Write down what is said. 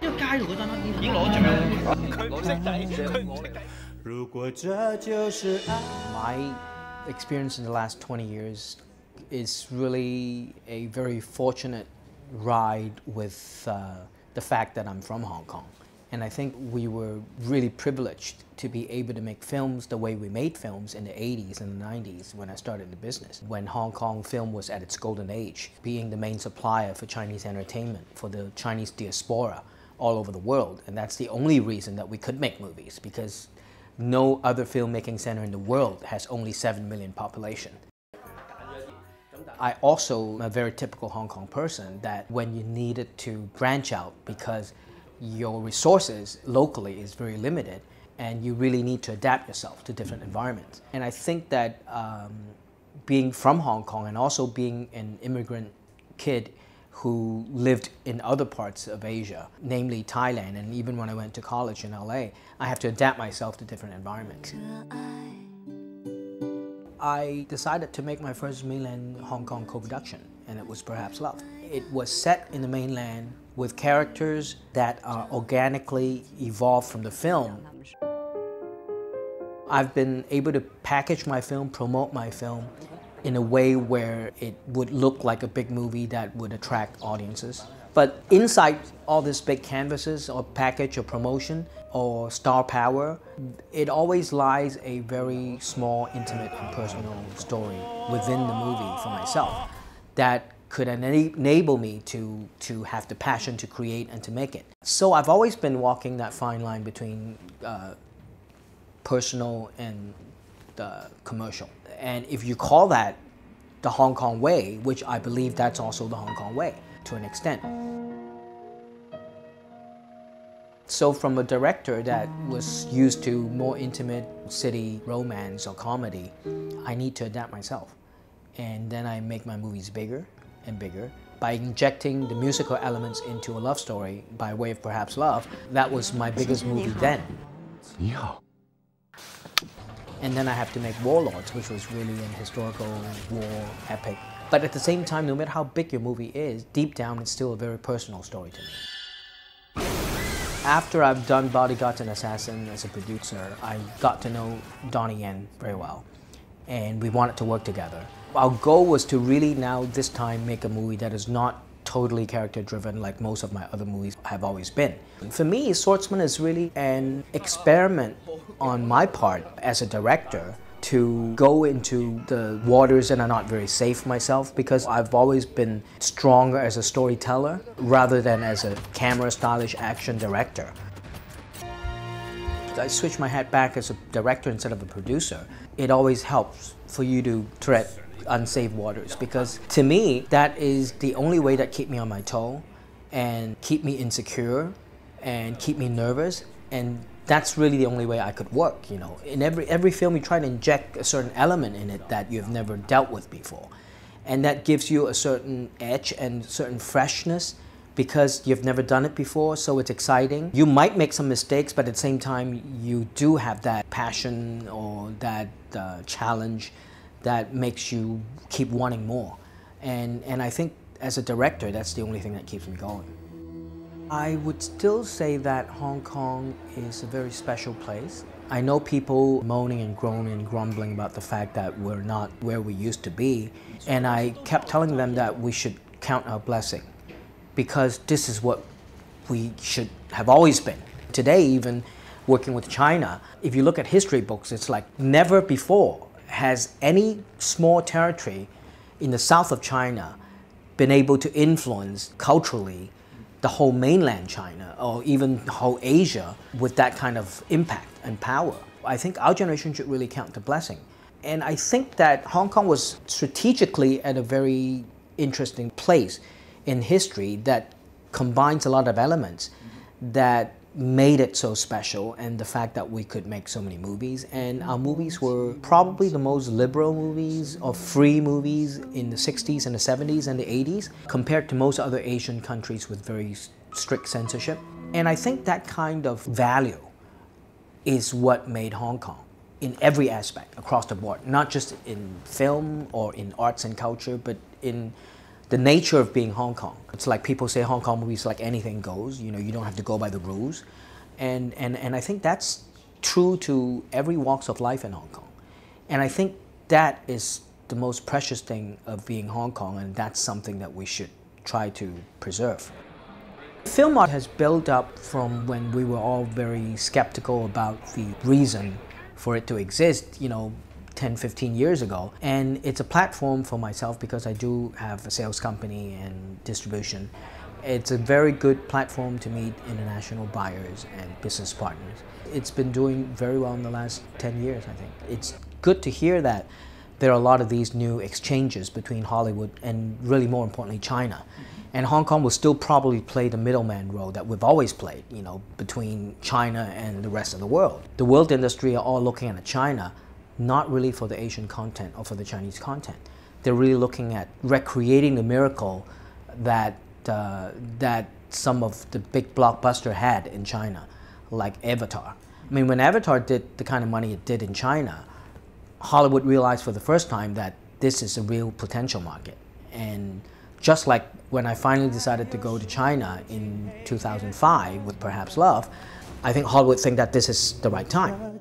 攞咗啦，已经攞奖。佢唔识睇，佢唔识睇。如果这就是爱。 My experience in the last 20 years is really a very fortunate ride with uh, the fact that I'm from Hong Kong. And I think we were really privileged to be able to make films the way we made films in the 80s and the 90s when I started the business. When Hong Kong film was at its golden age, being the main supplier for Chinese entertainment for the Chinese diaspora all over the world. And that's the only reason that we could make movies because no other filmmaking center in the world has only 7 million population. I also am a very typical Hong Kong person that when you needed to branch out because your resources locally is very limited and you really need to adapt yourself to different environments. And I think that um, being from Hong Kong and also being an immigrant kid who lived in other parts of Asia, namely Thailand, and even when I went to college in LA, I have to adapt myself to different environments. I decided to make my first mainland Hong Kong co-production, and it was Perhaps Love. It was set in the mainland with characters that are organically evolved from the film. I've been able to package my film, promote my film in a way where it would look like a big movie that would attract audiences. But inside all these big canvases or package or promotion or star power, it always lies a very small, intimate, and personal story within the movie for myself that could enable me to, to have the passion to create and to make it. So I've always been walking that fine line between uh, personal and the commercial. And if you call that the Hong Kong way, which I believe that's also the Hong Kong way to an extent. So, from a director that was used to more intimate city romance or comedy, I need to adapt myself. And then I make my movies bigger and bigger by injecting the musical elements into a love story by way of perhaps love. That was my biggest movie then. 你好，And then I have to make Warlords, which was really an historical war epic. But at the same time, no matter how big your movie is, deep down it's still a very personal story to me. After I've done Bodyguards and Assassin as a producer, I got to know Donnie Yen very well. And we wanted to work together. Our goal was to really now, this time, make a movie that is not totally character driven like most of my other movies have always been. For me, Swordsman is really an experiment on my part as a director to go into the waters that are not very safe myself because I've always been stronger as a storyteller rather than as a camera stylish action director. I switch my hat back as a director instead of a producer. It always helps for you to tread unsafe waters because to me that is the only way that keep me on my toe and keep me insecure and keep me nervous and that's really the only way I could work you know in every every film you try to inject a certain element in it that you've never dealt with before and that gives you a certain edge and certain freshness because you've never done it before so it's exciting you might make some mistakes but at the same time you do have that passion or that uh, challenge that makes you keep wanting more. And, and I think as a director, that's the only thing that keeps me going. I would still say that Hong Kong is a very special place. I know people moaning and groaning and grumbling about the fact that we're not where we used to be. And I kept telling them that we should count our blessing because this is what we should have always been. Today, even working with China, if you look at history books, it's like never before has any small territory in the south of China been able to influence culturally the whole mainland China or even the whole Asia with that kind of impact and power. I think our generation should really count the blessing. And I think that Hong Kong was strategically at a very interesting place in history that combines a lot of elements that made it so special and the fact that we could make so many movies. And our movies were probably the most liberal movies or free movies in the 60s and the 70s and the 80s compared to most other asian countries with very strict censorship. And i think that kind of value is what made hong kong in every aspect across the board not just in film or in arts and culture but in the nature of being Hong Kong. It's like people say Hong Kong movies like anything goes. You know, you don't have to go by the rules, and and and I think that's true to every walks of life in Hong Kong, and I think that is the most precious thing of being Hong Kong, and that's something that we should try to preserve. Filmart has built up from when we were all very skeptical about the reason for it to exist, you know, 10, 15 years ago. And it's a platform for myself because I do have a sales company and distribution. It's a very good platform to meet international buyers and business partners. It's been doing very well in the last 10 years, I think. It's good to hear that there are a lot of these new exchanges between Hollywood and really more importantly China. Mm-hmm. And Hong Kong will still probably play the middleman role that we've always played, you know, between China and the rest of the world. The world industry are all looking at China, not really for the Asian content or for the Chinese content. They're really looking at recreating the miracle that uh, that some of the big blockbuster had in China, like Avatar. I mean, when Avatar did the kind of money it did in China, Hollywood realized for the first time that this is a real potential market. And just like when I finally decided to go to China in 2005 with Perhaps Love, I think Hollywood think that this is the right time.